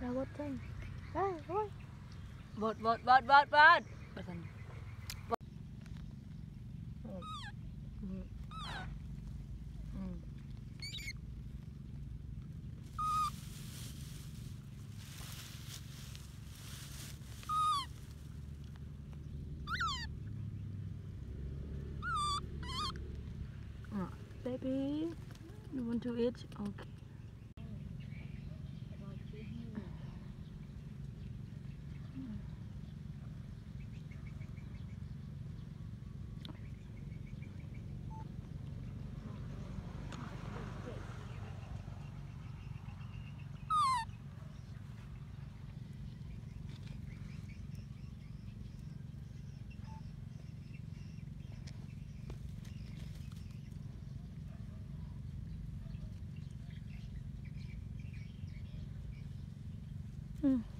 Now what time? Hey, boy. What, what, what, what, what? Bukan. Baby, you want to eat? Okay. Mm.